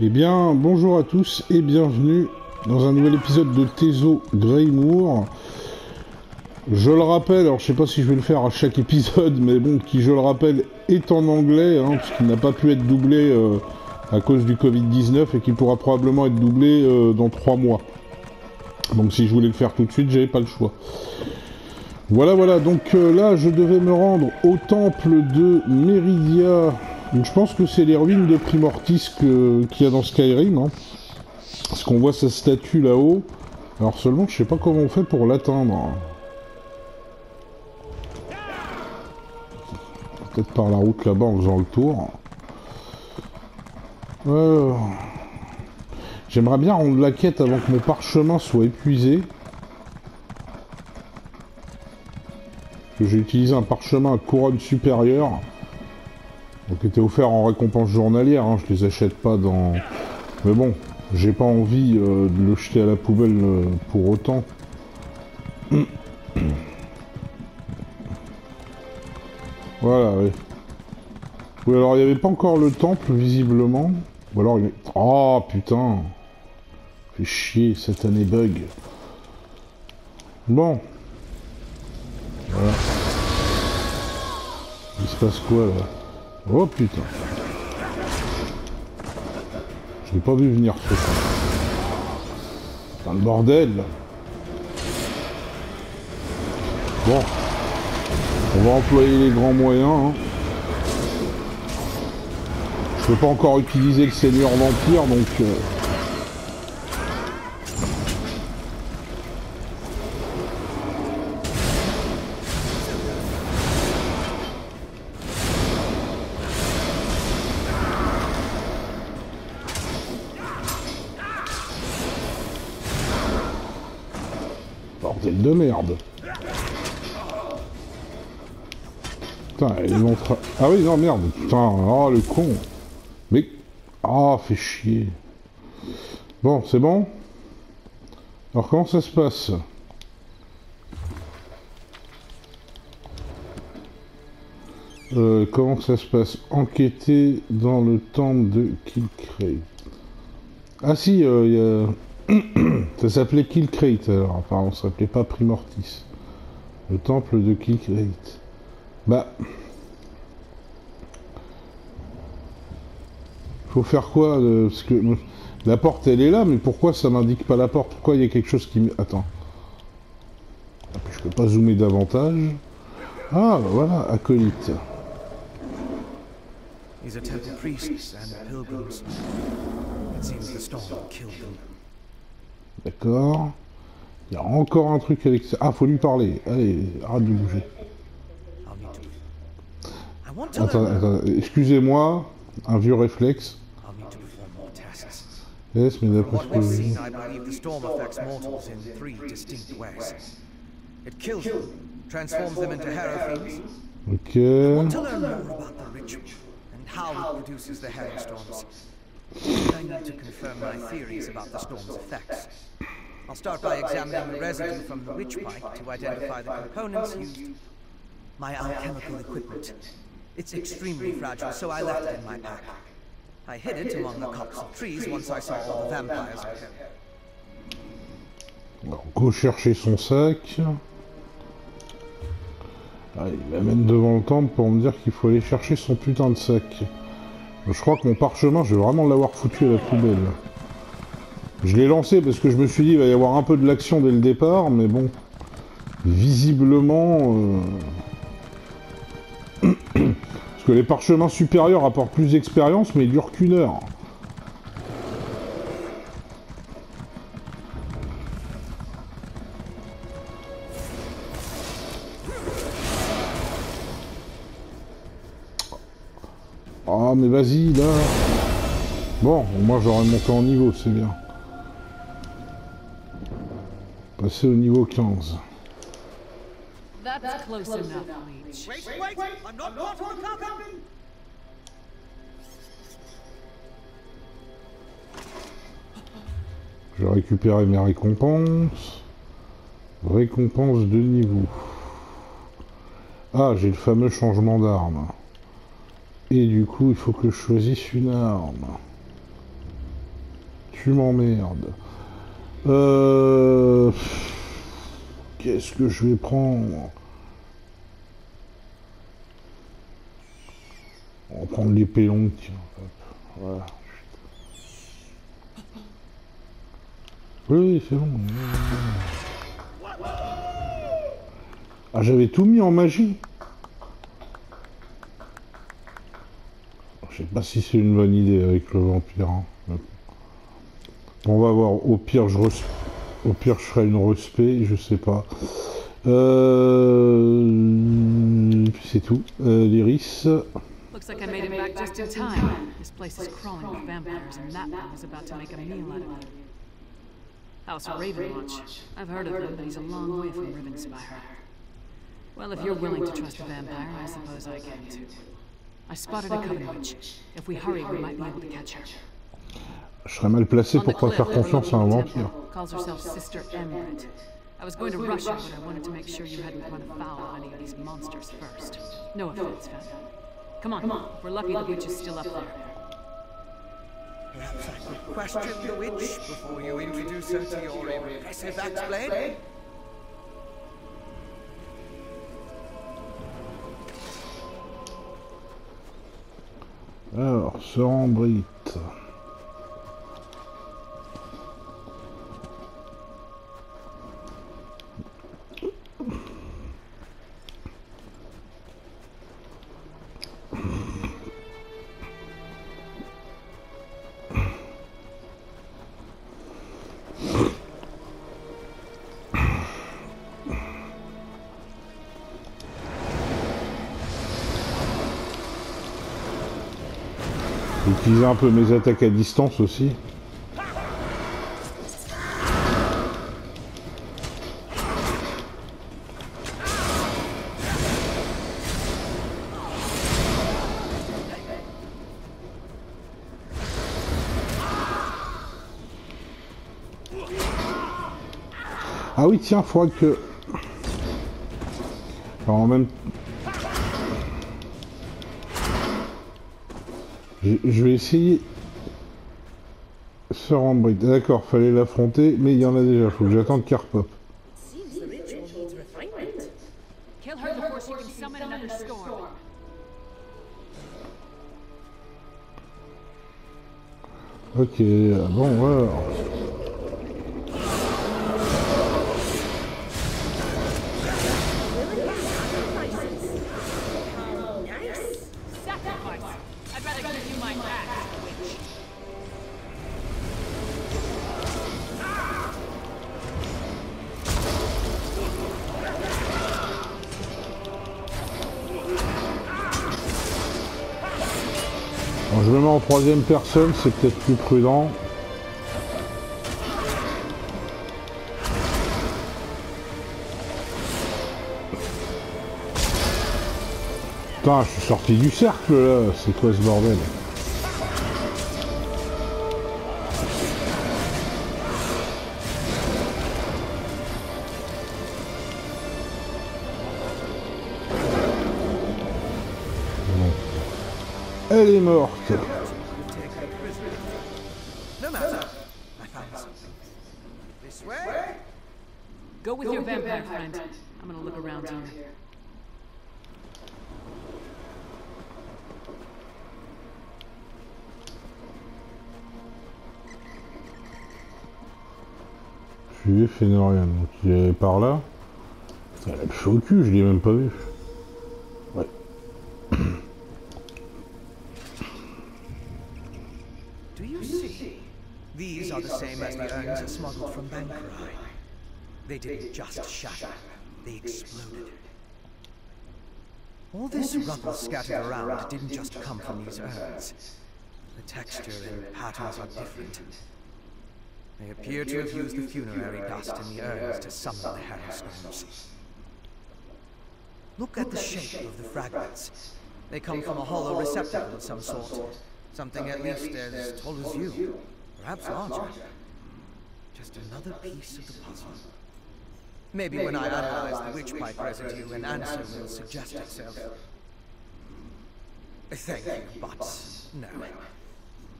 Eh bien, bonjour à tous et bienvenue dans un nouvel épisode de Tezo Greymoor. Je le rappelle, alors je sais pas si je vais le faire à chaque épisode, mais bon, qui je le rappelle est en anglais, hein, puisqu'il n'a pas pu être doublé euh, à cause du Covid-19 et qui pourra probablement être doublé euh, dans trois mois. Donc si je voulais le faire tout de suite, j'avais pas le choix. Voilà, voilà, donc euh, là je devais me rendre au temple de Meridia. Je pense que c'est les ruines de Primortis qu'il y a dans Skyrim. Hein. Parce qu'on voit sa statue là-haut. Alors seulement, je sais pas comment on fait pour l'atteindre. Peut-être par la route là-bas en faisant le tour. Euh, J'aimerais bien rendre la quête avant que mon parchemin soit épuisé. j'ai utilisé un parchemin à couronne supérieure. Donc était offert en récompense journalière, hein, je les achète pas dans... Mais bon, j'ai pas envie euh, de le jeter à la poubelle euh, pour autant. voilà, oui. Oui, alors il n'y avait pas encore le temple, visiblement. Ou alors il... Oh, putain Fait chier, cette année bug. Bon. Voilà. Il se passe quoi là? Oh putain. Je l'ai pas vu venir ce. Putain de bordel. Bon. On va employer les grands moyens. hein. Je peux pas encore utiliser le seigneur vampire donc... euh, De merde. Putain, ils vont Ah oui, non, merde. Putain, oh le con. Mais... Ah, fait chier. Bon, c'est bon? Alors, comment ça se passe? Euh, comment ça se passe? Enquêter dans le temple de Killcrate. Ah si, euh, il y a... Ça s'appelait Killcrate alors, apparemment, ça s'appelait pas Primortis. Le temple de Killcrate. Bah... Faut faire quoi euh, Parce que la porte elle est là, mais pourquoi ça m'indique pas la porte? Pourquoi il y a quelque chose qui me... Attends. Ah, Je peux pas zoomer davantage. Ah, bah voilà, acolyte. Temple priests and pilgrims. It seems the storm killed. D'accord. Il y a encore un truc avec ça. Ah, faut lui parler. Allez, arrête de bouger. Attends, excusez-moi, un vieux réflexe. Yes, mais d'après ce que je... fiends. Ok. I need to confirm my theories about the storm's effects. I'll start by examining the residue from the witch pike to identify the components used. My alchemical equipment. It's extremely fragile, so I left it in my pack. I hid it among the copse of trees once I saw all the vampires. Go chercher son sac. Ah, il m'amène devant le temple pour me dire qu'il faut aller chercher son putain de sac. Je crois que mon parchemin, je vais vraiment l'avoir foutu à la poubelle. Je l'ai lancé parce que je me suis dit il va y avoir un peu de l'action dès le départ, mais bon. Visiblement... euh, parce que les parchemins supérieurs apportent plus d'expérience, mais ils durent qu'une heure. Mais vas-y là Bon, moi j'aurais monté en niveau, c'est bien. Passer au niveau 15. That's close enough, Leech. Wait, wait, I'm not part of the company! Je vais récupérer mes récompenses. Récompense de niveau. Ah, j'ai le fameux changement d'arme. Et du coup, il faut que je choisisse une arme. tu m'emmerdes. Euh... Qu'est-ce que je vais prendre? On va prendre l'épée longue, tiens. Voilà. Oui, c'est bon. Ah, j'avais tout mis en magie. Je sais pas si c'est une bonne idée avec le vampire. Hein. On va voir. Au pire, je au pire, je ferai une respect, je sais pas. Euh... C'est tout. Euh, L'iris. Looks crawling vampires, meal of. I've heard of him, but he's a long way from Rivenspire. Trust vampire. I spotted a Coven Witch. If we hurry, we might be able to catch her. Je serais mal placé pour pas faire confiance à un vampire. Calls herself Sister Embrit. I was going to rush her, but I wanted to make sure you hadn't run afoul of any of these monsters first. No offense, fam. Come on, if we're lucky the witch is still up there. Perhaps I could question the witch before you introduce her to your impressive axe blade? Alors, se rembrite. Un peu mes attaques à distance aussi. Ah oui, tiens, faudra que... En même Je, vais essayer... Se rendre D'accord, fallait l'affronter, mais il y en a déjà. Faut que j'attende repop. Ok, bon, voilà. Troisième personne, c'est peut-être plus prudent. Putain, je suis sorti du cercle là, c'est quoi ce bordel? Elle est morte. Fénorian, donc il est par là. Au cul, je l'ai même pas vu. smuggled from Bankrai. They didn't just shatter, they exploded. All this rubble scattered around didn't just come from these urns. The texture and patterns are different. They appear to have used the funerary dust in the urns to summon the Harrowstones. Look at the shape of the fragments. They come from a hollow receptacle of some sort. Something at least as tall as you, perhaps larger. Just another piece of the puzzle. Maybe when I analyze the witch pipe residue, an answer will suggest itself. Thank you, but no.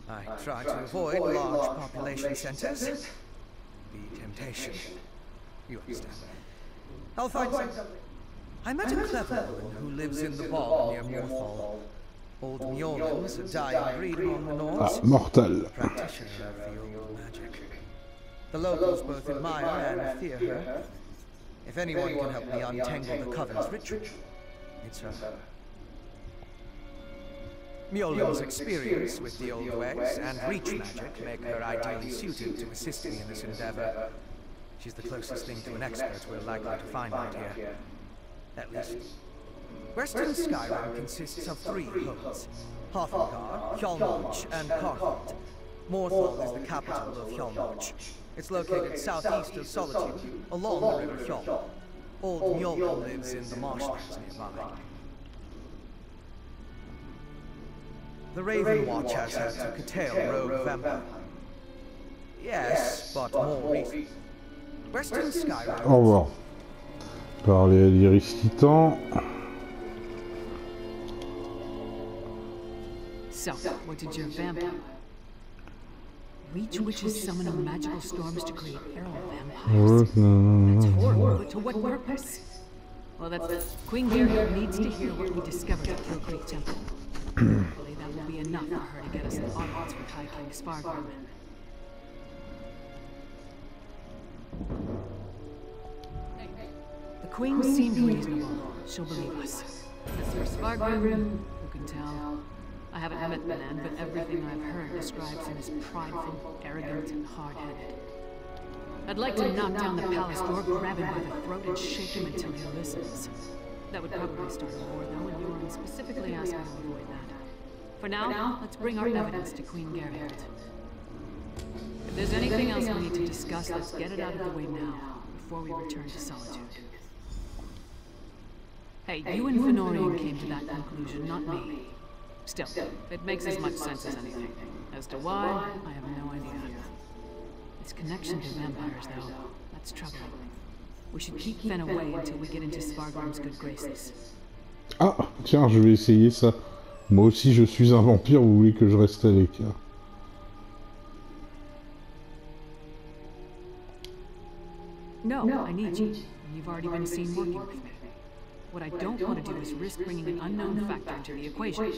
I try to avoid large population centers. The temptation. You understand. I'll find some. I met a clever woman who lives in the bog near Morthal. Old Mjolnir's a dying breed among the Nords. mortal. Practitioner of the old magic. The locals both admire and fear her. If anyone can help me untangle the Coven's ritual, it's her. Mjolnir's experience with the old ways and reach magic make her ideally suited to assist me in this endeavor. She's the closest thing to an expert we're likely to find out here. At least. Western Skyrim consists of three homes. Hofengard, Hjolnorch, and Karthald. Morthal is the capital of Hjolnorch. It's located southeast of Solitude, along the river Hjol. Old Mjolnir lives in the marshlands nearby. The Raven Watch has her to curtail rogue vampire. Yes, but more recent. Western Skyrim oh, Au revoir. Parler à l'Iris Titan. So, what did your vampire? Reach witches summoning magical storms to create arrow vampires. That's horrible, but to what purpose? Well, that's Queen Gerda needs to hear what we discovered at Kill Creek Temple. Hopefully that will be enough for her to get us an audience with High King Spargrim. The Queen seemed reasonable. She'll believe us. As for Spargrim, who can tell? I haven't met the man, but everything I've heard describes him as prideful, arrogant, and hard-headed. I'd like to knock down the palace door, grab him by the throat, and shake him until he listens. That would probably start a war, though, and Yoren specifically asked me to avoid that. For now, let's bring our evidence to Queen Gerhardt. If there's anything else we need to discuss, let's get it out of the way now, before we return to Solitude. Hey, you and Fenorian came to that conclusion, not me. Still, it makes as much sense as anything. As to why, I have no idea. Its connection to vampires, though, that's troubling. We should keep Fen away until we get into Spargrim's good graces. Ah, tiens, je vais essayer ça. Moi aussi, je suis un vampire, vous voulez que je reste à l'écart. No, I need you. You've already been seen working with me. What I don't want to do is risk bringing an unknown factor into the equation.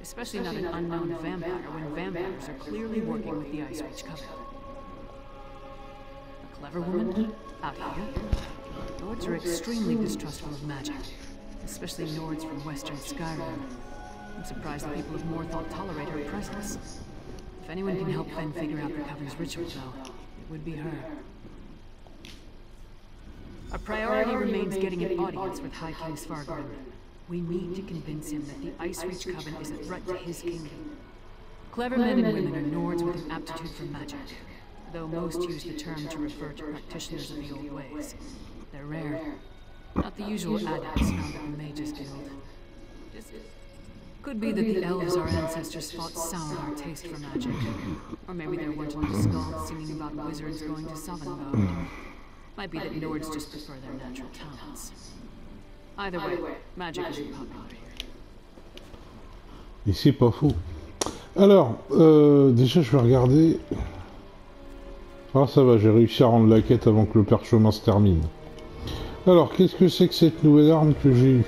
Especially not an unknown vampire when vampires are clearly working with the Ice Witch Coven. A clever woman? Out here? Lords are extremely distrustful of magic. Especially Nords from Western Skyrim. I'm surprised the people of Morthal tolerate her presence. If anyone can help Fen figure out the Coven's ritual, though, it would be her. Our priority remains getting an audience with High King Svargrim. We need to convince him that the Ice Reach Coven is a threat to his kingdom. Clever men and women are Nords with an aptitude for magic, though most use the term to refer to practitioners of the old ways. They're rare. Not the usual adepts found at the Mages Guild. Just could be that the elves our ancestors fought soured our taste for magic. Or maybe there weren't enough skalds singing about wizards going to Sovnbode. Might be that Nords just prefer their natural talents. Either way, magic isn't popular. Et c'est pas faux. Alors, euh, déjà, je vais regarder. Ah, ça va, j'ai réussi à rendre la quête avant que le parchemin se termine. Alors, qu'est-ce que c'est que cette nouvelle arme que j'ai eue?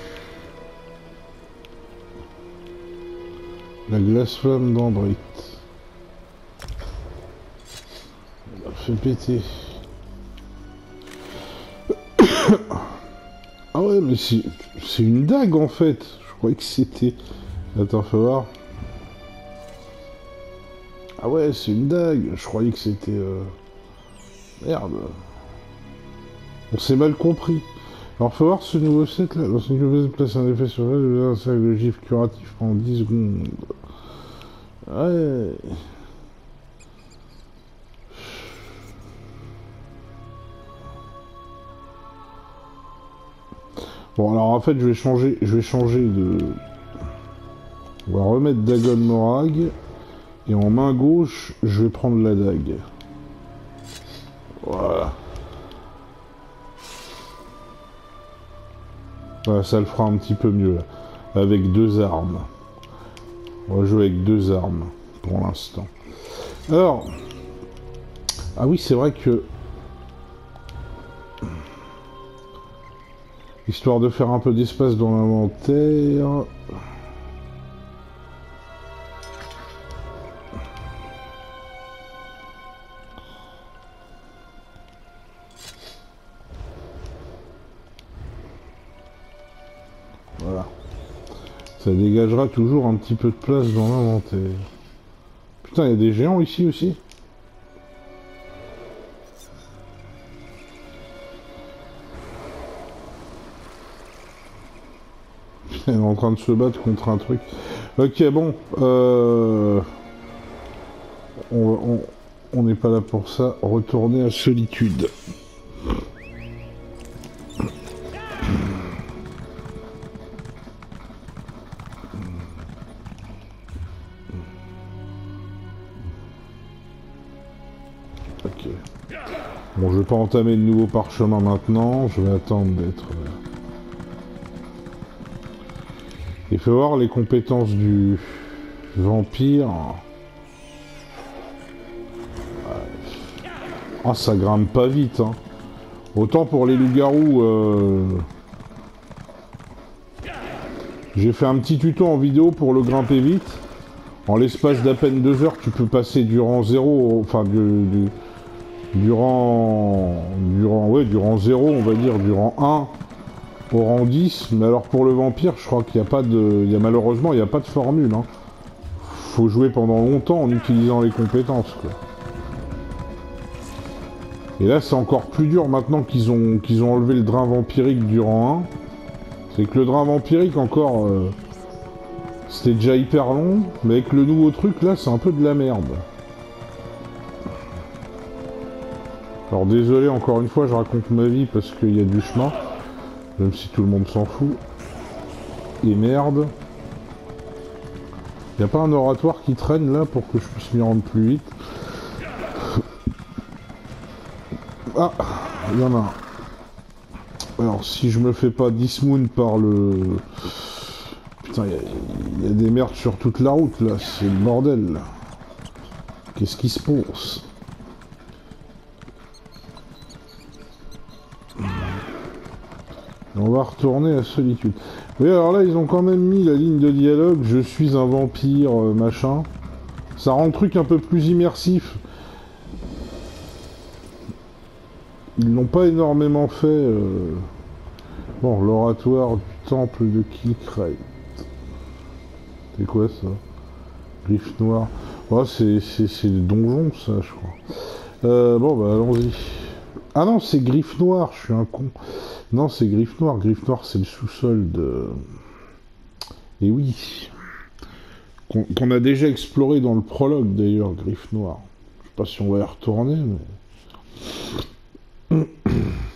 La glace flamme d'Andrit. L'a fait péter. ah ouais, mais c'est une dague en fait. Je croyais que c'était... Attends, faut voir. Ah ouais, c'est une dague. Je croyais que c'était... euh, Merde. On s'est mal compris. Alors, faut voir ce nouveau set là. Lorsqu'une nouvelle place un effet sur elle, un sac de gifle curatif en 10 secondes. Ouais. Bon, alors en fait, je vais changer, je vais changer de. On va remettre Dagon Morag. Et en main gauche, je vais prendre la dague. Voilà. Voilà, ça le fera un petit peu mieux là. Avec deux armes. On va jouer avec deux armes pour l'instant. Alors... Ah oui, c'est vrai que... Histoire de faire un peu d'espace dans l'inventaire... Dégagera toujours un petit peu de place dans l'inventaire. Putain, il y a des géants ici aussi Il est en train de se battre contre un truc. Ok, bon. Euh... On n'est pas là pour ça. Retourner à solitude. Pas entamer de nouveau parchemin maintenant. Je vais attendre d'être... Il faut voir les compétences du vampire. Ah, ça grimpe pas vite. Hein. Autant pour les loups-garous... Euh... J'ai fait un petit tuto en vidéo pour le grimper vite. En l'espace d'à peine deux heures, tu peux passer du rang 0, enfin du, du rang, du rang, ouais, du rang 0, on va dire, du rang 1 au rang 10. Mais alors pour le vampire, je crois qu'il n'y a pas de, il y a malheureusement, il n'y a pas de formule. Hein. Faut jouer pendant longtemps en utilisant les compétences. Quoi. Et là, c'est encore plus dur maintenant qu'ils ont, qu'ils ont enlevé le drain vampirique du rang 1. C'est que le drain vampirique encore... Euh, c'était déjà hyper long, mais avec le nouveau truc là, c'est un peu de la merde. Alors désolé, encore une fois, je raconte ma vie parce qu'il y a du chemin, même si tout le monde s'en fout. Et merde. Y a pas un oratoire qui traîne là pour que je puisse m'y rendre plus vite? Ah, il y en a un. Alors si je me fais pas dismoon par le... Putain, il y, a des merdes sur toute la route, là. C'est le bordel. Qu'est-ce qui se passe? On va retourner à Solitude. Oui, alors là, ils ont quand même mis la ligne de dialogue « Je suis un vampire, euh, machin ». Ça rend le truc un peu plus immersif. Ils n'ont pas énormément fait... Euh... Bon, l'oratoire du temple de Kilkrate. C'est quoi ça? Griffe noire. Oh, c'est des donjons, ça, je crois. Euh, bon, bah, allons-y. Ah non, c'est griffe noire, je suis un con. Non, c'est griffe noire. Griffe noire, c'est le sous-sol de... Et oui. Qu'on a déjà exploré dans le prologue, d'ailleurs, griffe noire. Je sais pas si on va y retourner, mais...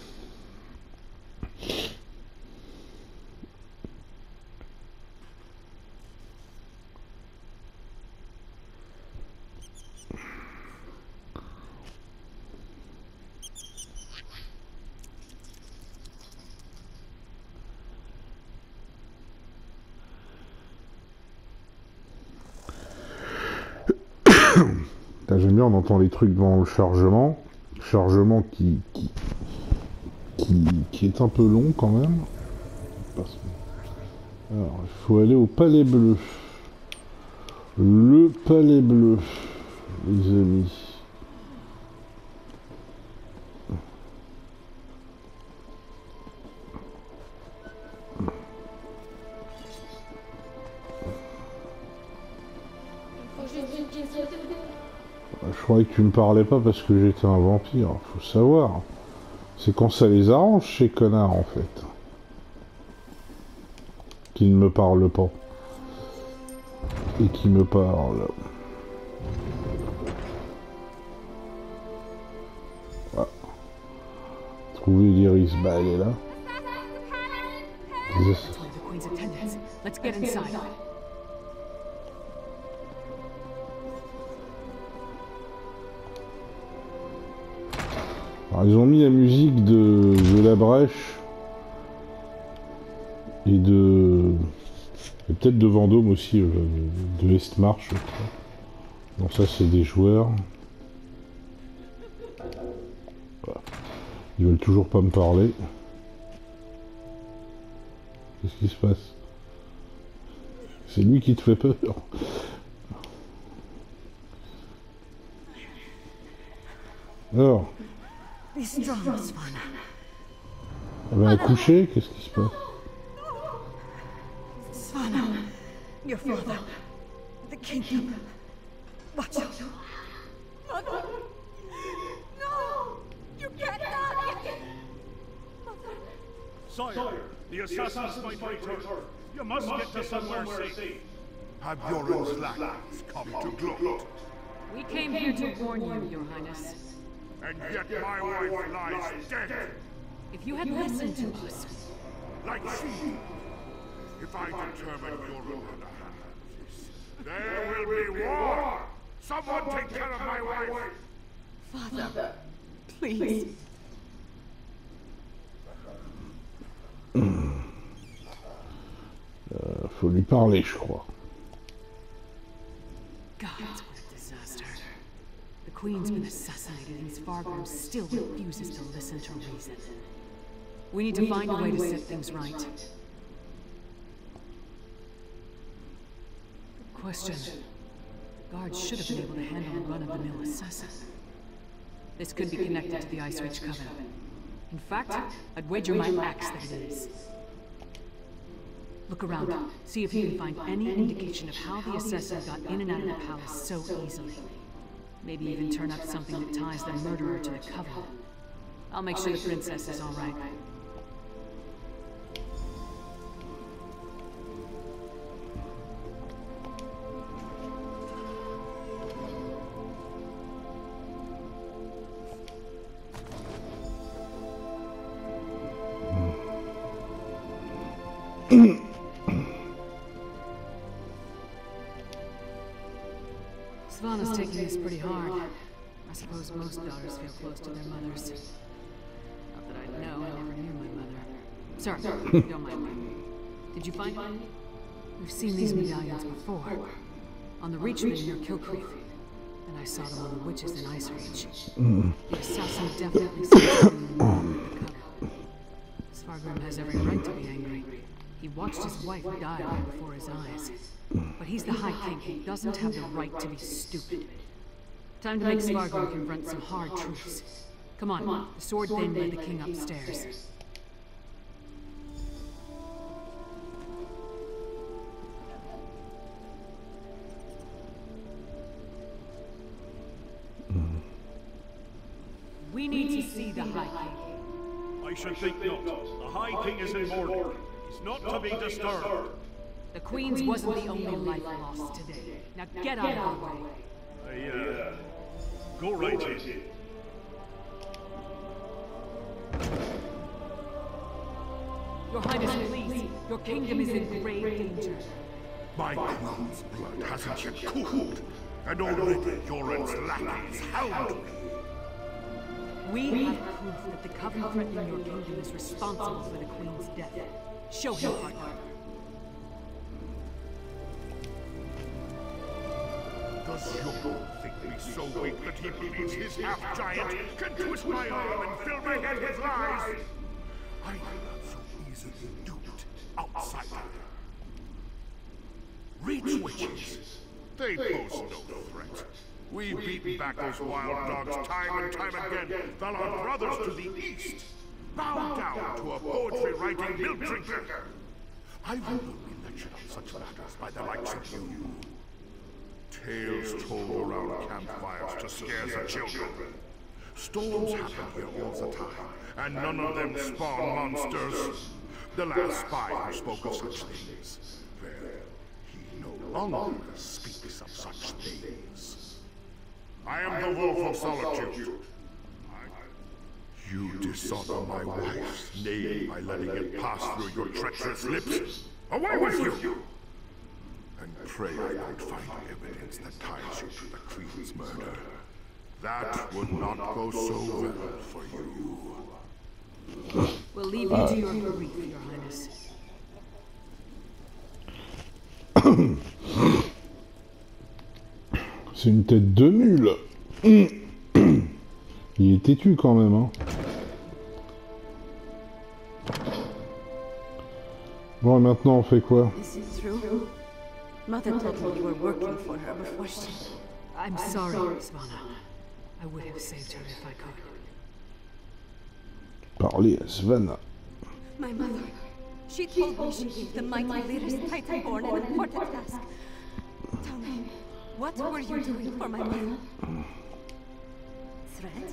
J'aime bien, on entend les trucs devant le chargement. Chargement qui, qui, qui, est un peu long quand même. Alors, il faut aller au palais bleu. Le palais bleu, les amis. Croyais que tu me parlais pas parce que j'étais un vampire, faut savoir. C'est quand ça les arrange, ces connards, en fait. Qui ne me parlent pas. Et qui me parlent. Voilà. Trouver l'iris, bah elle est là. Ils ont mis la musique de, la brèche et de peut-être de Vendôme aussi, euh, de Estmarche. Bon, ça, c'est des joueurs. Ils veulent toujours pas me parler. Qu'est-ce qui se passe? C'est lui qui te fait peur. Alors. Elle va accoucher Qu'est-ce qui se passe Swana, your father, the kingdom. Watch out. Mother! No! You can't die! Sire, the assassins might return. You must get to somewhere safe. Have Yoren's lackeys come to gloat, We came here to warn you, Your Highness. And yet my wife lies dead, If you had listened to us, like she. If I determine Yoren had a hand in this, there will be war! Someone take care of my wife! Father, please. Euh, Faut lui parler, je crois. God, what a disaster. The Queen's been assassinated and Svargrim still refuses to listen to reason. We need to find a way to set things right. Good question. Guards should have been able to handle a run-of-the-mill assassin. This could be connected to the Ice Reach Coven. In fact, I'd wager my axe that it is. Look around. See if you can find any indication of how the assassin got in and out of the palace so easily. Maybe even turn up something that ties the murderer to the Coven. I'll make sure the princess is all most daughters feel close to their mothers. Not that I know, I never knew my mother. Sorry, don't mind me. Did you find any? We've seen these medallions before. On the Reachman near Kilcreef. And I saw them on the witches in Ice Reach. The assassin definitely sees them in the cover. Svargrim has every right to be angry. He watched his wife die right before his eyes. But he's the High King. He doesn't have the right to be stupid. Time to make Svargrim confront some hard truths. Come on, the sword thing led the king upstairs. We need to see the High King. I should think not. The High King is in Mordor. He's not to be disturbed. The Queen's wasn't the only life lost today. Now get out of the way. I, uh, go right in. Your Highness, please. Your kingdom is in grave danger. My queen's blood hasn't yet cooled, and already Yoren's lackeys hound me. We have proof that the Coven threatening your kingdom is responsible for the Queen's death. Show him, partner. Does Yoren think me so weak that he believes his half-giant can twist my arm and fill my head with lies? I am not so easily duped, outsider. Reach witches. They pose no threat. We've beaten back those wild dogs time and time again, while our brothers to the east bow down to a poetry-writing milk drinker. I will not be lectured on such matters by the likes of you. Tales told around campfires to scare the children. Storms happen here all the time, and none of them spawn monsters. The last spy who spoke of such things, well, he no longer speaks of such things. I am the Wolf of Solitude. You dishonor my wife's name by letting it pass through your treacherous lips. Away with you! And pray I don't find evidence that ties you to the Queen's murder. That would not go so well for you. We'll leave you to your grief, Your Highness. C'est une tête de mule. Il est têtu quand même, hein. Bon, et maintenant on fait quoi? Is it true? Mother told me you were working for her before she... I'm sorry, Svana. I would have saved her if I could. Parler à Svana. My mother. She told me she gave the mighty leaders Titanborn an important task. Tell me, what were you doing for my mother? Threat?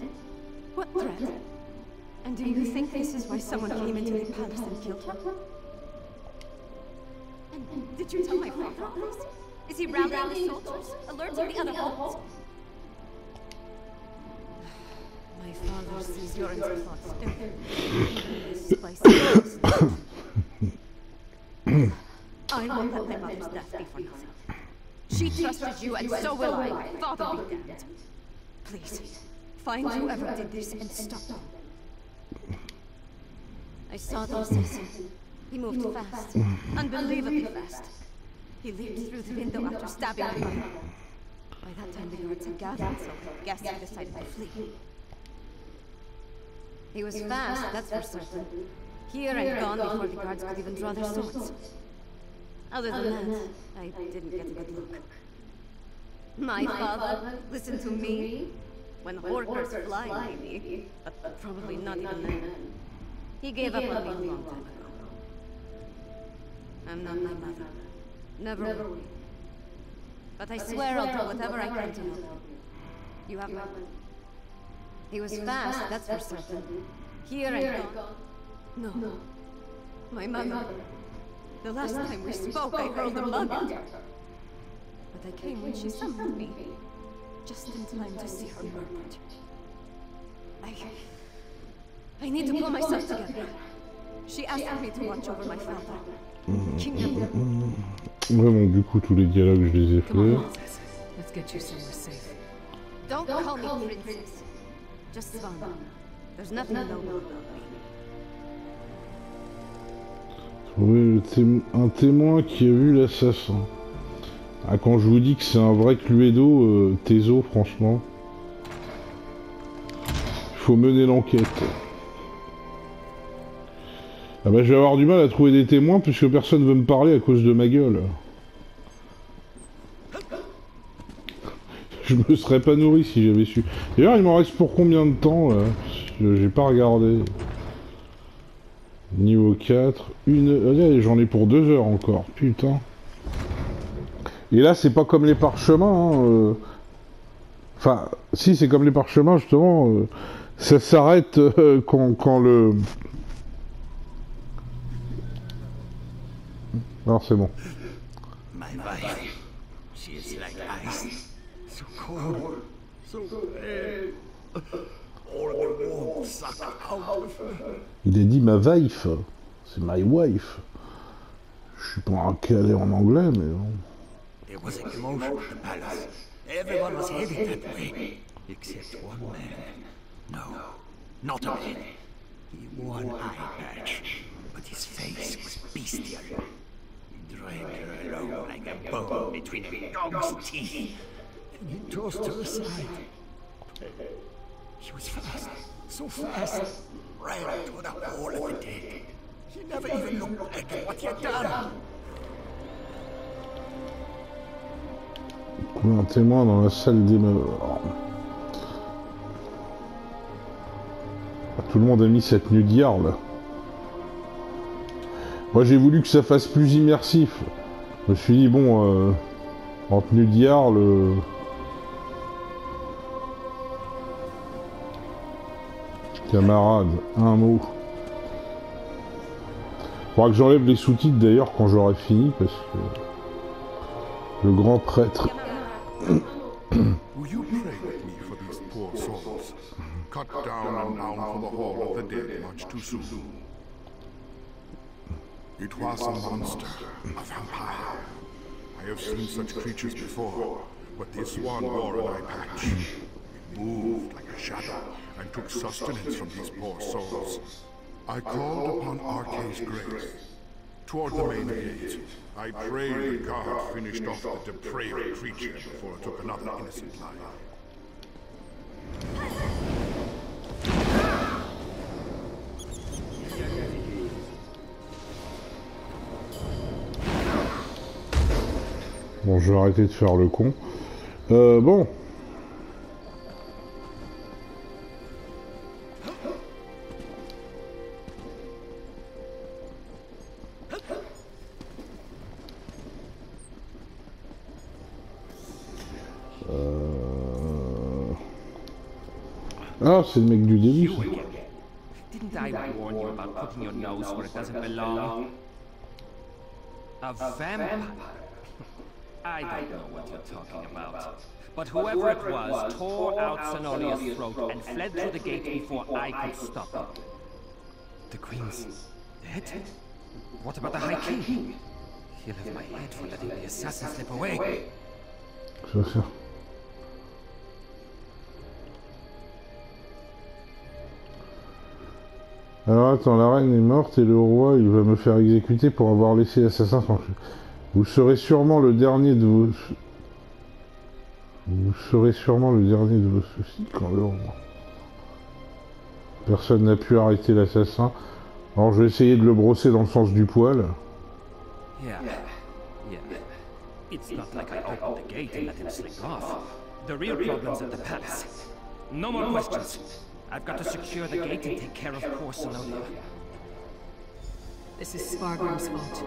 What threat? And do you think this is why someone came into the palace and killed her? And did you tell my father all this? Is he rallying the soldiers, alerting the other holds? My father sees your thoughts every this place. I won't let my mother's death be for nothing. She trusted you, and so will I. Father be damned. Please, find whoever did this and stop them. I saw the assassin. He moved fast, mm-hmm. unbelievably fast. He leaped through the window after stabbing my mother. By that time, the guards had gathered, so I guess he decided to flee. He was fast, that's for certain. Here and gone before the guards could even draw their swords. Other than that, I didn't get a good look. My father listened to me when Horkers fly, maybe, but probably not even then. He gave up on me a long time ago. I'm not my mother. Never will. But I swear I'll do whatever I can to help you. You have my... He was fast, that's for certain. Here I gone. No. My mother. The last time we spoke, I hurled a mug at her. But I came when she summoned me. Just in time to see her murdered. I... I need to pull myself together. She asked me to watch over my father. The kingdom. Ouais, bon, du coup, tous les dialogues, je les ai faits. Let's get you somewhere safe. Don't call me princess. Just Svana. There's nothing noble about me. Trouver un témoin qui a vu l'assassin. Ah, quand je vous dis que c'est un vrai Cluedo, euh, Tezo, franchement. Il faut mener l'enquête. Ah bah je vais avoir du mal à trouver des témoins puisque personne veut me parler à cause de ma gueule. Je me serais pas nourri si j'avais su. D'ailleurs il m'en reste pour combien de temps là? J'ai pas regardé. Niveau 4, une... Allez, j'en ai pour deux heures encore, putain. Et là, c'est pas comme les parchemins. hein, euh. Enfin, si, c'est comme les parchemins, justement. euh, Ça s'arrête euh, quand le... Alors, c'est bon. My wife, she is like ice, so cold, so her. Il a dit ma wife. C'est my wife. Je suis pas un calé en anglais, mais bon. There was a commotion at the palace. Everyone was headed that way, except one man. No, not a man. He wore an eye patch, but his face was bestial. Her along like a bone between a dog's teeth, and he tossed her aside. He was fast, so fast, ran to the hall of the dead. He never even looked back at what he had done. Un témoin dans la salle des. Ah, Tout le monde a mis cette tenue de Jarl. Moi j'ai voulu que ça fasse plus immersif. Je me suis dit bon, euh, en tenue Jarl... euh, Camarade, un mot. Faudra que j'enlève les sous-titres d'ailleurs quand j'aurai fini parce que... Le grand prêtre? Cut down and down for the hall of the dead much too soon. It was a monster, a vampire. I have seen such creatures before, but this one wore an eye patch. It moved like a shadow and took sustenance from these poor souls. I called upon Arcay's grace Toward the main gate. I prayed the guard finished off the depraved creature before it took another innocent life. Bon, je vais arrêter de faire le con. Euh, bon. Euh... Ah, c'est le mec du début. Didn't I warn you about putting your nose where it doesn't belong? A vampire? I don't know what you're talking about. But whoever it was tore out Zenolia's throat and fled through the gate before I could stop him. The Queen's dead? What about the High King? He'll have my head for letting the assassin slip away. Alors attends, la reine est morte et le roi, il va me faire exécuter pour avoir laissé l'assassin tranquille. Vous serez sûrement le dernier de vos... Vous serez sûrement le dernier de vos soucis quand roi... Personne n'a pu arrêter l'assassin. Alors je vais essayer de le brosser dans le sens du poil. Yeah. Yeah. It's not like I opened the gate and let him slink off. The real problem's at the palace. No more questions. I've got to secure the gate and take care of poor Sonolia. This is Spargrim's fault.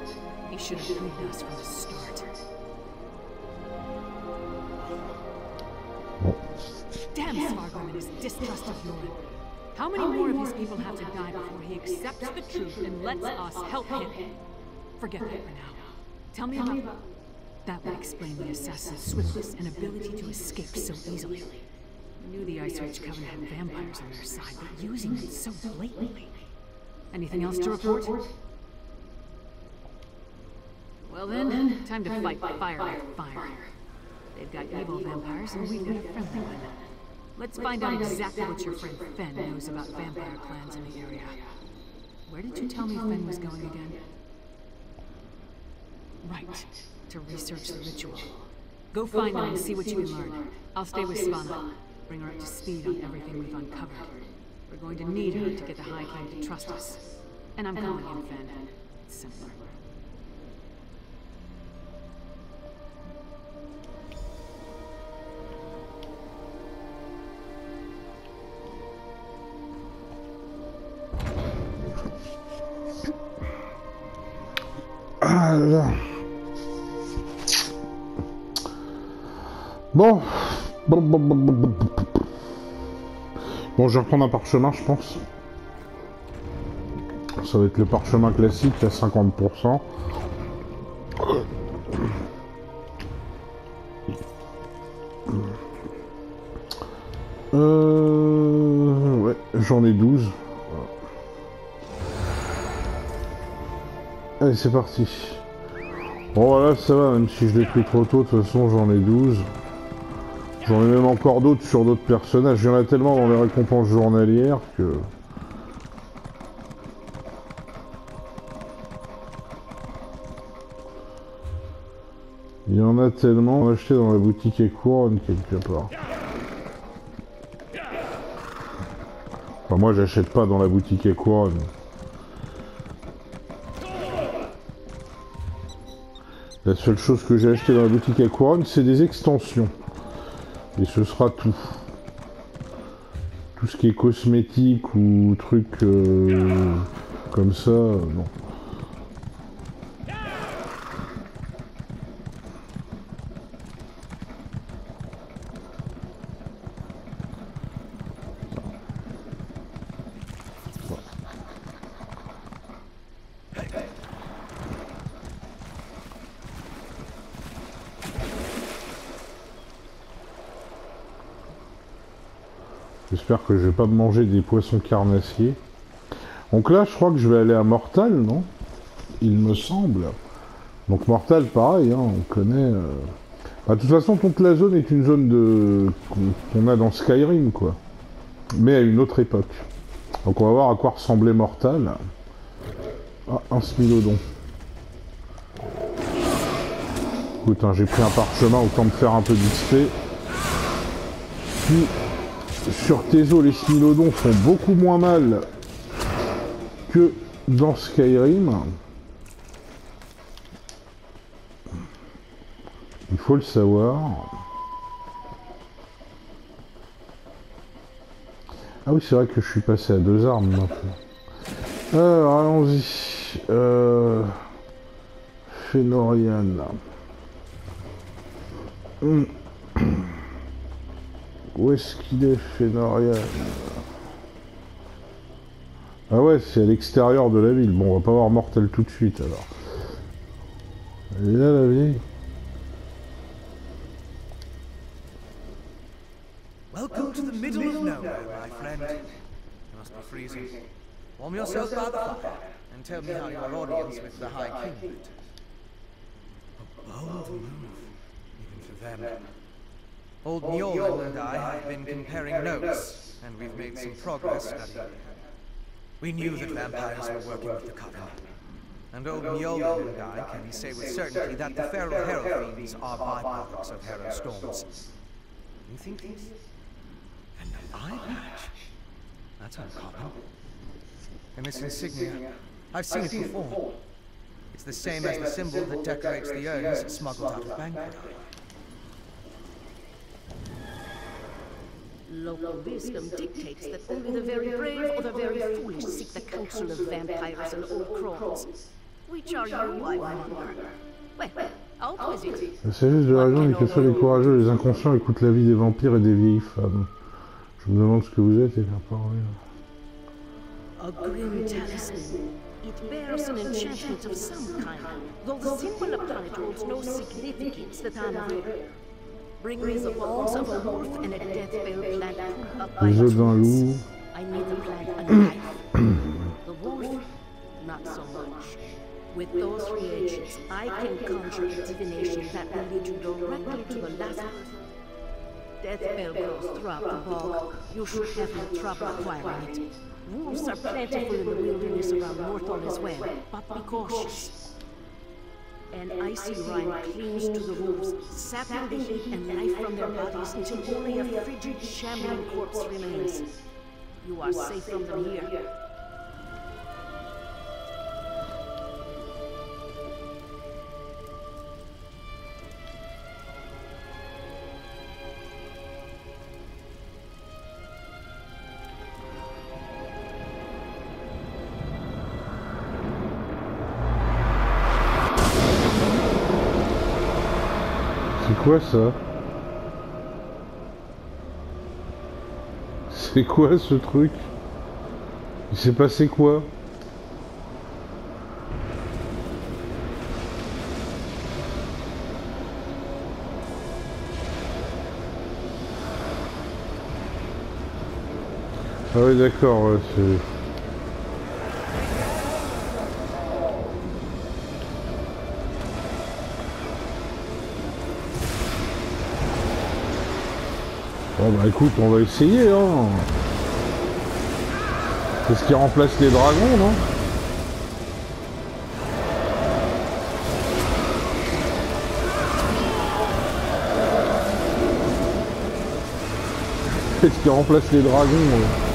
He should have freed us from the start. Damn Spargrim and his distrust of Lauren. How many more of his people have to die before he accepts the truth and lets us help him? Forget that for now. Tell me about... That would explain the assassin's swiftness and ability to escape so easily. I knew the Ice Age Covenant had vampires on their side, but using it so blatantly. Anything else to report? Well then, time to fight fire with fire. They've got evil vampires, and we've got a friendly one. Let's find out exactly what your friend Fen knows about vampire clans in the area. Where did you tell me Fen was going again? Right, to research the ritual. Go find them and see what you can learn. I'll stay with Svana. Bring her up to speed on everything we've uncovered. We're going to need her to get the High King to trust us. And I'm calling him Fen. It's simpler. Bon, bon. Bon, je vais reprendre un parchemin, je pense. Ça va être le parchemin classique à 50%. Euh... Ouais, j'en ai 12. Allez, c'est parti. Bon, voilà, ça va, même si je l'ai trop tôt, de toute façon, j'en ai 12. J'en ai même encore d'autres sur d'autres personnages. Il y en a tellement dans les récompenses journalières que... Il y en a tellement acheté dans la boutique et couronne quelque part. Enfin, moi, j'achète pas dans la boutique et couronne. La seule chose que j'ai acheté dans la boutique à couronne, c'est des extensions. Et ce sera tout. Tout ce qui est cosmétique ou truc euh, comme ça, euh, non. J'espère que je vais pas manger des poissons carnassiers. Donc là, je crois que je vais aller à Mortal, non? Il me semble. Donc Mortal, pareil, hein, on connaît... euh, bah, de toute façon, toute la zone est une zone de qu'on a dans Skyrim, quoi. Mais à une autre époque. Donc on va voir à quoi ressemblait Mortal. Ah, un Smilodon. écoute, hein, j'ai pris un parchemin, autant me faire un peu d'XP. Puis, sur Tezo, les smilodons font beaucoup moins mal que dans Skyrim. Il faut le savoir. Ah oui, c'est vrai que je suis passé à deux armes maintenant. Alors, allons-y. Euh... Hum. Où est-ce qu'il est, Fénorian Ah ouais, c'est à l'extérieur de la ville. Bon, on va pas voir Mortel tout de suite, alors. Elle est là, la vieille Welcome to the middle of nowhere, my friend. You must be freezing. Warm yourself by the fire and tell me how your audience with the High King. A bold move, even for them. Old Njolan and I have been comparing notes, and we've made some progress studying. We knew that vampires were working with the Coven. And old Njolan and I can say with certainty that the feral Hero Fiends are byproducts of Hero Storms. You think this? And the eye patch? That's uncommon. And this insignia, I've seen it before. It's the same as the symbol that decorates the urns smuggled out of Bangkok. Local wisdom dictates that only the very brave or the very foolish seek the counsel of vampires and old crones. Which are you, I wonder? Well. La sagesse de la région dit que seuls les courageux et les inconscients écoutent la vie des vampires et des vieilles femmes. Je me demande ce que vous êtes et faire parler. A grim talisman. It bears an enchantment of some kind, though the symbol upon it holds no significance that I'm aware. Bring me the bones of a wolf and a death bell plant pulled up by Les a œufs loup. I need the plant alive. the wolf, not so much. With those reagents, I can conjure a divination that will lead you directly to the last Death bell grows throughout the bog. You should have no trouble acquiring it. Wolves are plentiful in the wilderness around Northall as well, but be cautious. An icy rime clings to the wolves, sapping the heat and life from their bodies until only a frigid, shambling corpse remains. You are safe from them here. Quoi ça C'est quoi ce truc Il s'est passé quoi Ah oui d'accord, c'est... Bon bah écoute, on va essayer hein. C'est ce qui remplace les dragons, non? C'est ce qui remplace les dragons. ouais.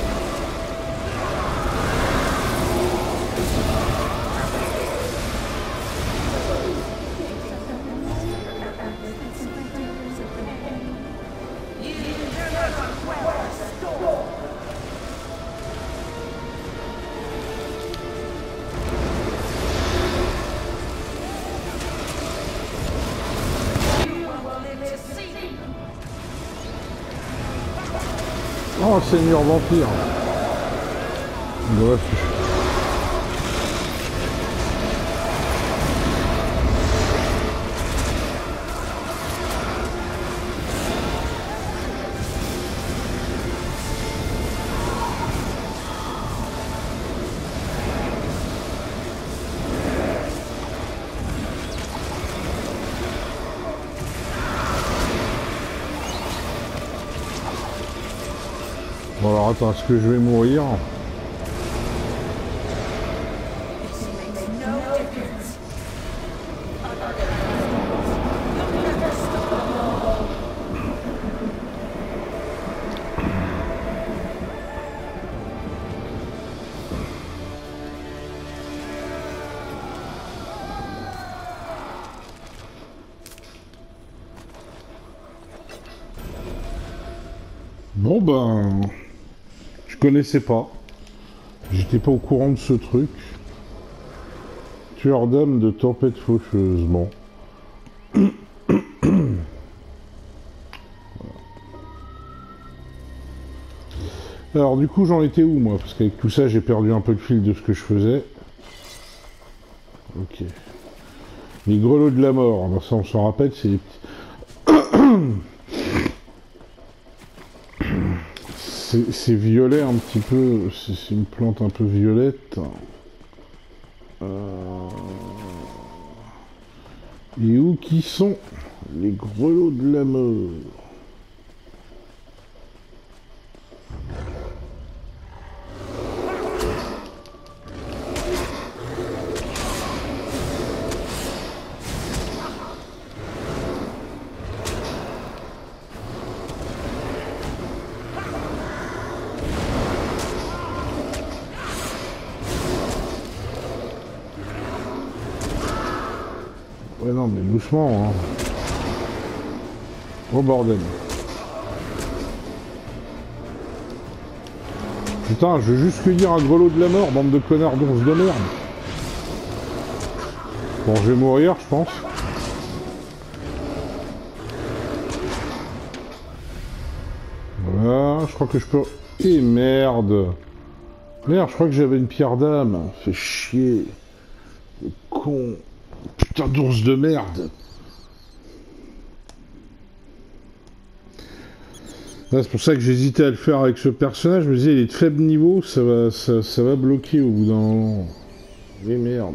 Seigneur Vampire alors attends, est-ce que je vais mourir? Connaissais pas. J'étais pas au courant de ce truc. Tueur d'âme de tempête faucheuse. Bon. Alors du coup j'en étais où moi? Parce qu'avec tout ça j'ai perdu un peu le fil de ce que je faisais. Ok. Les grelots de la mort, ça on s'en rappelle, c'est les petits... C'est violet un petit peu, c'est c'est une plante un peu violette. Euh, Et où qui sont les grelots de la mort Ouais non mais doucement hein. Oh bordel. Putain, je veux juste cueillir un grelot de la mort, bande de connards d'onces de merde. Bon, je vais mourir, je pense. Voilà, je crois que je peux... Eh merde Merde, je crois que j'avais une pierre d'âme. Fait chier. Le con. Putain d'ours de merde. C'est pour ça que j'hésitais à le faire avec ce personnage. Je me disais, il est de faible niveau, ça va, ça, va bloquer au bout d'un moment. Mais merde.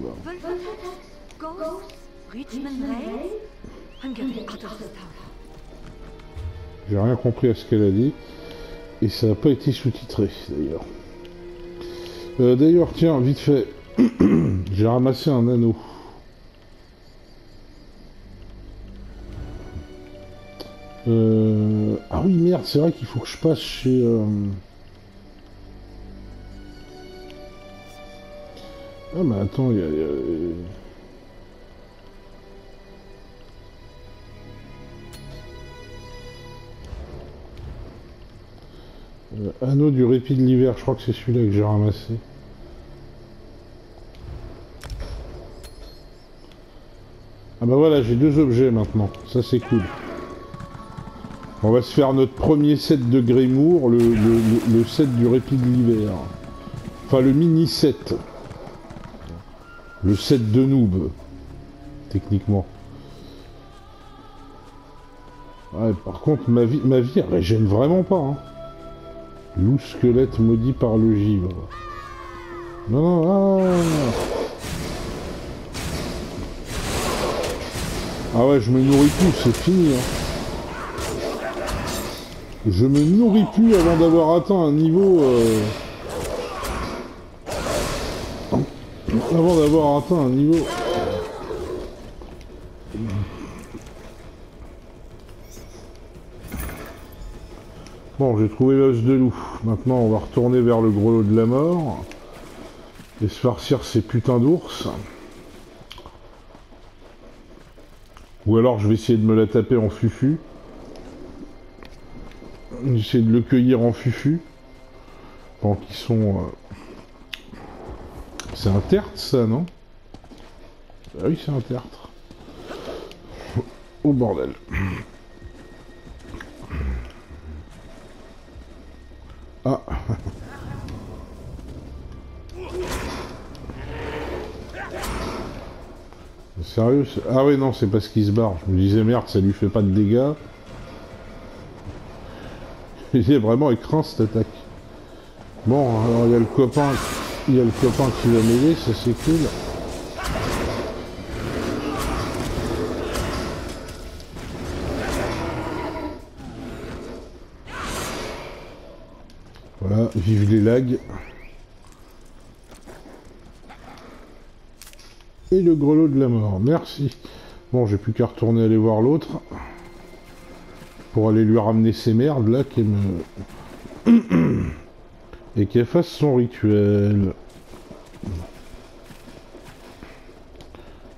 J'ai rien compris à ce qu'elle a dit. Et ça n'a pas été sous-titré, d'ailleurs. Euh, d'ailleurs, tiens, vite fait. J'ai ramassé un anneau. Euh... Ah oui, merde, c'est vrai qu'il faut que je passe chez... euh, Ah mais attends, il y a... Euh, anneau du répit de l'hiver, je crois que c'est celui-là que j'ai ramassé. Ah bah voilà, j'ai deux objets maintenant, ça c'est cool. On va se faire notre premier set de Greymoor, le, set du répit de l'hiver. Enfin le mini set. Le set de noob, techniquement. Ouais, par contre, ma vie, ma vie, elle régène vraiment pas. Hein. Loup squelette maudit par le givre. Non, non, ah. Ah ouais, je me nourris plus, c'est fini. hein. Je me nourris plus avant d'avoir atteint un niveau... euh, Avant d'avoir atteint un niveau... Bon, j'ai trouvé l'os de loup. Maintenant, on va retourner vers le gros lot de la mort. Et se ces putains d'ours. Ou alors, je vais essayer de me la taper en fufu. J'essaie de le cueillir en fufu. Pendant qu'ils sont... euh, C'est un tertre, ça, non? Ah oui, c'est un tertre. Oh bordel. Ah. Sérieux Ah ouais non c'est parce qu'il se barre. Je me disais merde ça lui fait pas de dégâts. Il est vraiment écran cette attaque. Bon alors il y a le copain. Il y a le copain qui va m'aider, ça c'est cool. Voilà, vive les lags. Et le grelot de la mort, merci. Bon, j'ai plus qu'à retourner aller voir l'autre. Pour aller lui ramener ses merdes là, qu'elle me... Et qu'elle fasse son rituel.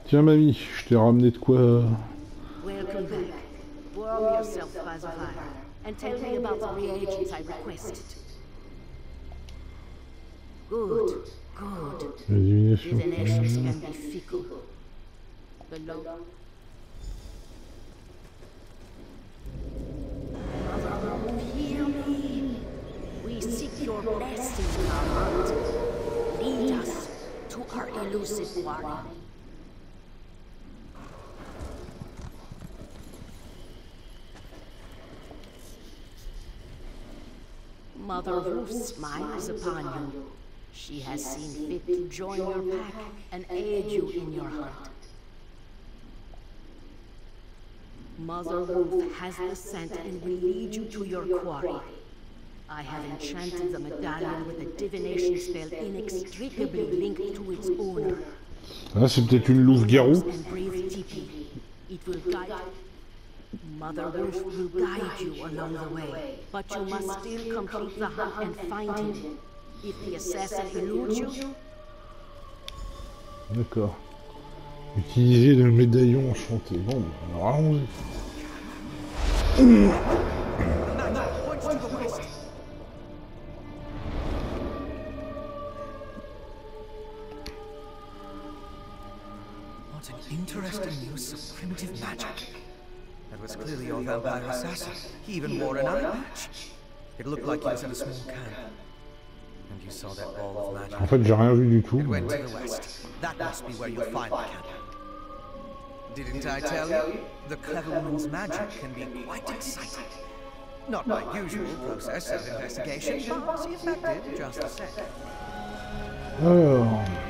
Tiens mamie, je t'ai ramené de quoi? Your blessing in our heart. Lead us to our elusive warrior. Mother Ruth smiles upon you. She has seen fit to join your pack and aid you in your hunt. Mother Ruth has the scent and will lead you to your quarry. I have enchanted the medallion with a divination spell inextricably linked to its owner. Ah, c'est peut-être une brave Tipi. It will guide. Mother Ruth will guide you along the way, but you must still complete the hunt and find him. If the assassin eludes you, D'accord. Utiliser le médaillon enchanté. Bon, alors allons-y. Interesting use of primitive magic. That was clearly your vampire assassin. He even wore an eye patch. It looked like he was in a small camp. And you saw that ball of magic. En fait, j'ai rien vu du tout. It went to the west. That must be where you'll find the camp. Didn't I tell you? The clever woman's magic can be quite exciting. Not my usual process of investigation, but effective just the same. Alors.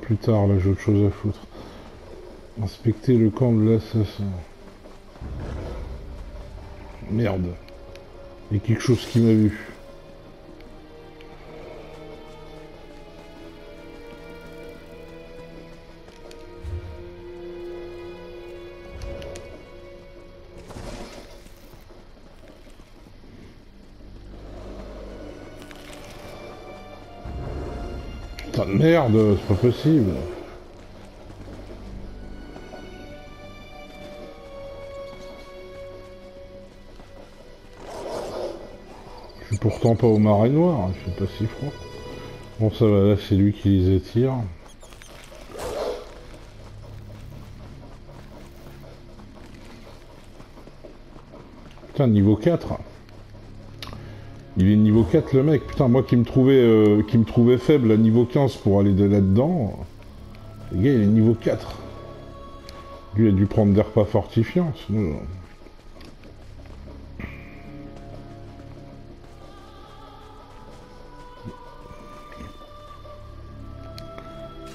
Plus tard, là j'ai autre chose à foutre. Inspecter le camp de l'assassin. Merde. Il y a quelque chose qui m'a vu. Merde, c'est pas possible. Je suis pourtant pas au marais noir, hein, je suis pas si froid. Bon ça va, là c'est lui qui les attire. Putain, niveau 4. Il est niveau 4 le mec, putain moi qui me trouvais euh, qui me trouvais faible à niveau 15 pour aller de là-dedans. Le gars il est niveau 4. Lui a dû prendre des repas fortifiants, sinon.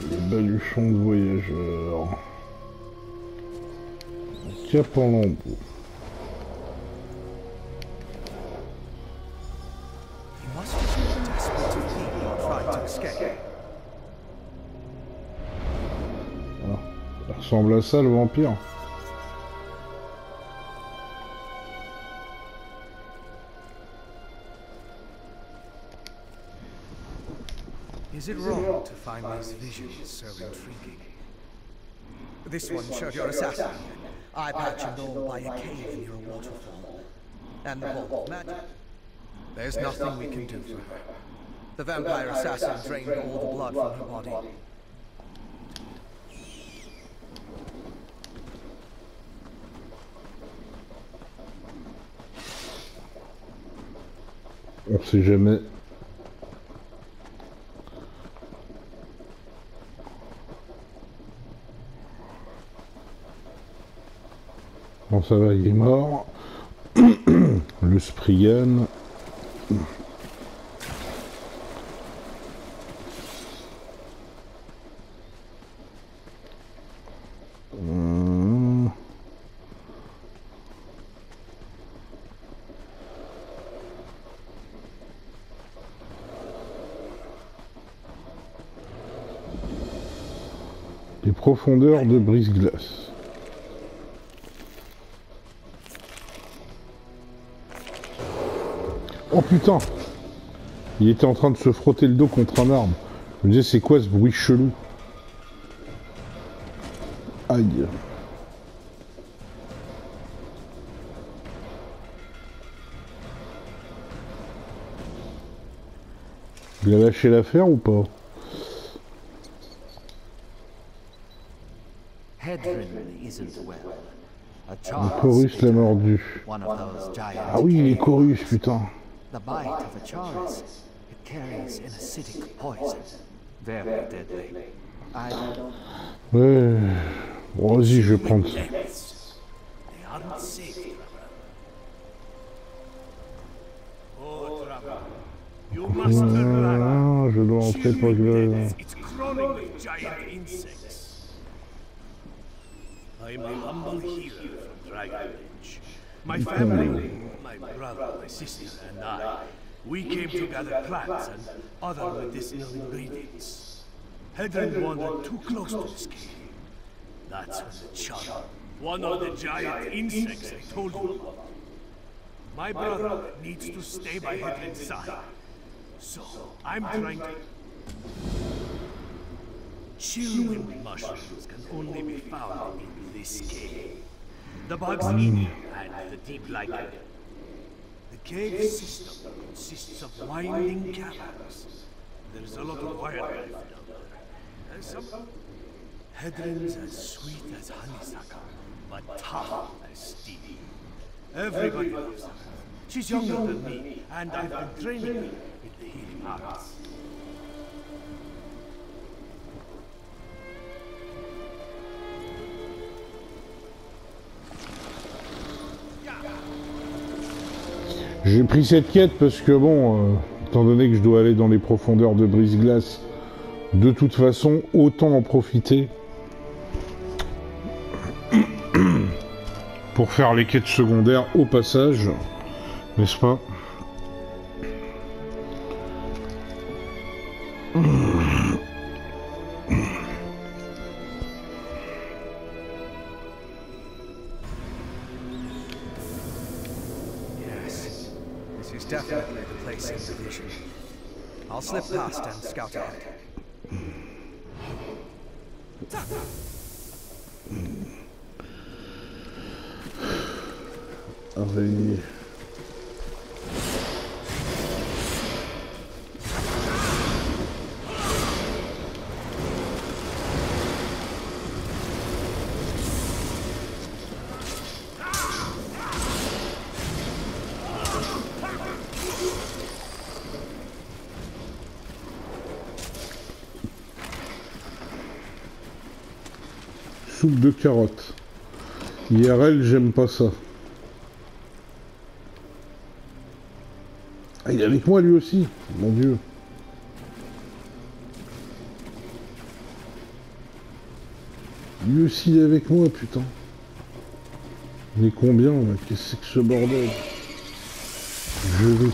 Les baluchons de voyageurs. Cap en lambeau. Ressemble à ça le vampire. Is it wrong to find these visions so intriguing? This one showed your assassin, eye patch and all by a cave near a waterfall. And the ball of magic. There's nothing we can do for her. The vampire assassin drained all the blood from her body. On sait jamais. Bon ça va, il est mort. Le Spriggan. De brise-glace. Oh putain Il était en train de se frotter le dos contre un arbre. Je me disais, c'est quoi ce bruit chelou? Aïe. Il a lâché l'affaire ou pas Hedrin isn't well. A Le Chorus l'a mordu. Ah oui, les. Chorus, putain. The bite of a Charis, it carries an acidic poison. Very deadly. I don't Ouais. Bon, vas-y, je vais prendre ça. Oh. Ah, je dois entrer pour que insects. I'm a humble healer from Dragonridge. My hmm. family, my brother, my sister, and I, we came to gather plants and other medicinal ingredients. Hedron wandered too close to this cave. That's when the char, one of the giant insects I told you about. My brother needs to stay by Hedron's side. So, I'm trying to Chillwind mushrooms can only be found in this cave. The bugs eat them and the deep lichen. The cave system consists of winding caverns. There's a lot of wildlife down there. And some Hedrons as sweet as honeysuckle, but tough as steel. Everybody loves her. She's younger than me, and I've been training her in the healing arts. J'ai pris cette quête parce que bon, euh, étant donné que je dois aller dans les profondeurs de brise-glace, de toute façon, autant en profiter pour faire les quêtes secondaires au passage, n'est-ce pas? scouting. Soupe de carottes. IRL, j'aime pas ça. Ah, il est avec moi lui aussi, mon dieu. Lui aussi est avec moi, putain. On est combien là Qu'est-ce que c'est que ce bordel? Je vais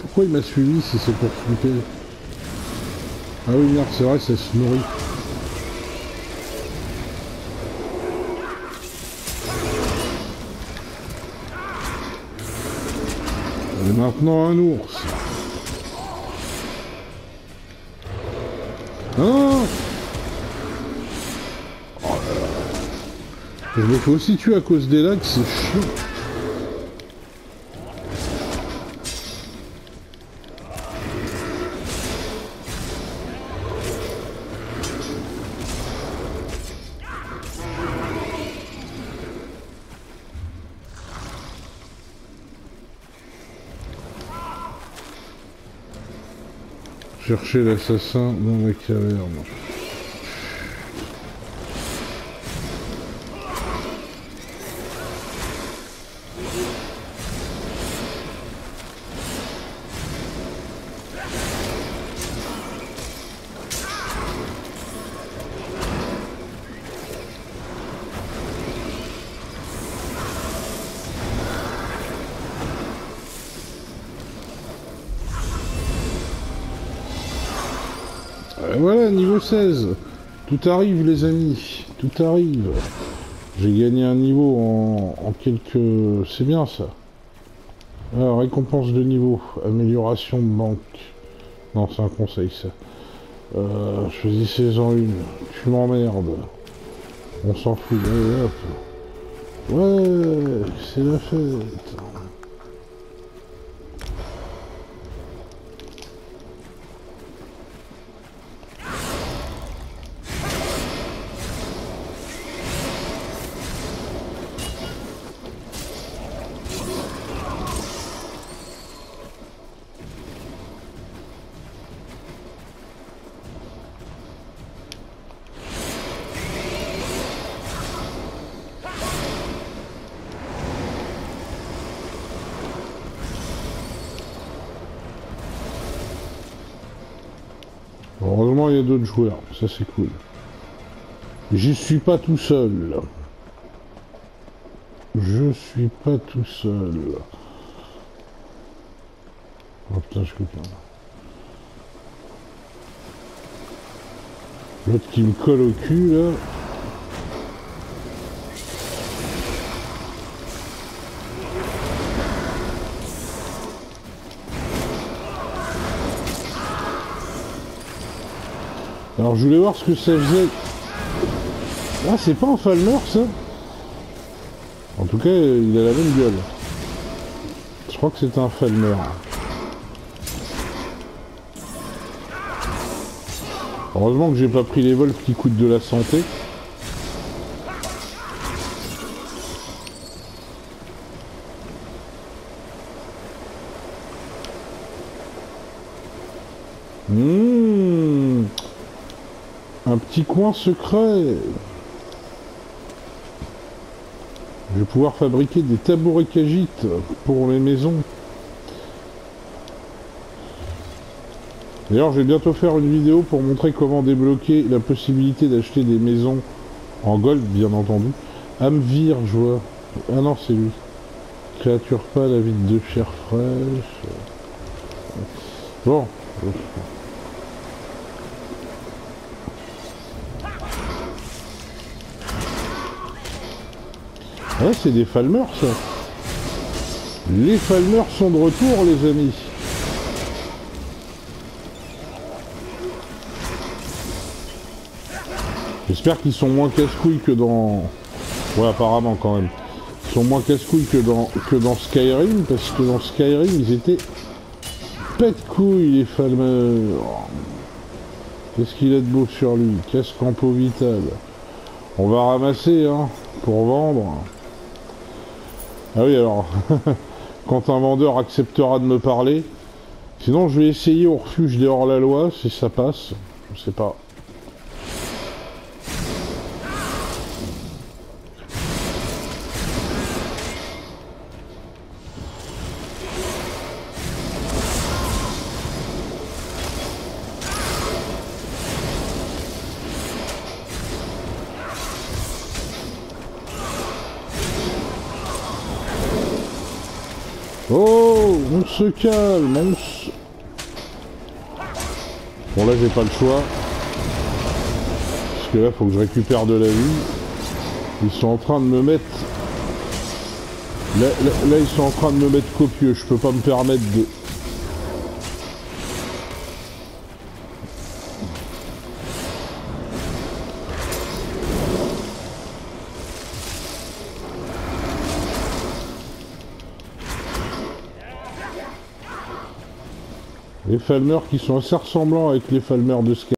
Pourquoi il m'a suivi si c'est pour flipper Ah oui, merde, c'est vrai, ça se nourrit. Et maintenant un ours. Non Oh. Je me fais aussi tuer à cause des lags, c'est chiant. Chercher l'assassin dans la caverne. Voilà, niveau 16. Tout arrive, les amis. Tout arrive. J'ai gagné un niveau en, quelques... C'est bien, ça. Alors, récompense de niveau. Amélioration de banque. Non, c'est un conseil, ça. Euh, choisissez-en une. Tu m'emmerdes. On s'en fout. Ouais, c'est la fête. Il y a d'autres joueurs. Ça, c'est cool. J'y suis pas tout seul. Je suis pas tout seul. Oh putain, je coupe. L'autre qui me colle au cul, là. Alors je voulais voir ce que ça faisait. Ah c'est pas un Falmer ça? En tout cas il a la même gueule. Je crois que c'est un Falmer. Heureusement que j'ai pas pris les vols qui coûtent de la santé. Coin secret. Je vais pouvoir fabriquer des tabourets cagites pour mes maisons. D'ailleurs, je vais bientôt faire une vidéo pour montrer comment débloquer la possibilité d'acheter des maisons en gold, bien entendu. Amvir, je vois. Ah non, c'est lui. Créature pâle, avide de chair fraîche. Bon. Ouais, c'est des Falmers, ça. Les Falmers sont de retour, les amis. J'espère qu'ils sont moins casse-couilles que dans... Ouais, apparemment, quand même. Ils sont moins casse-couilles que dans, que dans Skyrim, parce que dans Skyrim, ils étaient... Pète couilles, les Falmers. Qu'est-ce qu'il a de beau sur lui? Casque en peau vitale. On va ramasser, hein, pour vendre. Ah oui, alors, quand un vendeur acceptera de me parler, sinon je vais essayer au refuge des hors-la-loi, si ça passe, je sais pas. Calme, on se... Bon là j'ai pas le choix. Parce que là faut que je récupère de la vie. Ils sont en train de me mettre... Là, ils sont en train de me mettre copieux, je peux pas me permettre de... Les Falmers qui sont assez ressemblants avec les Falmers de Sky.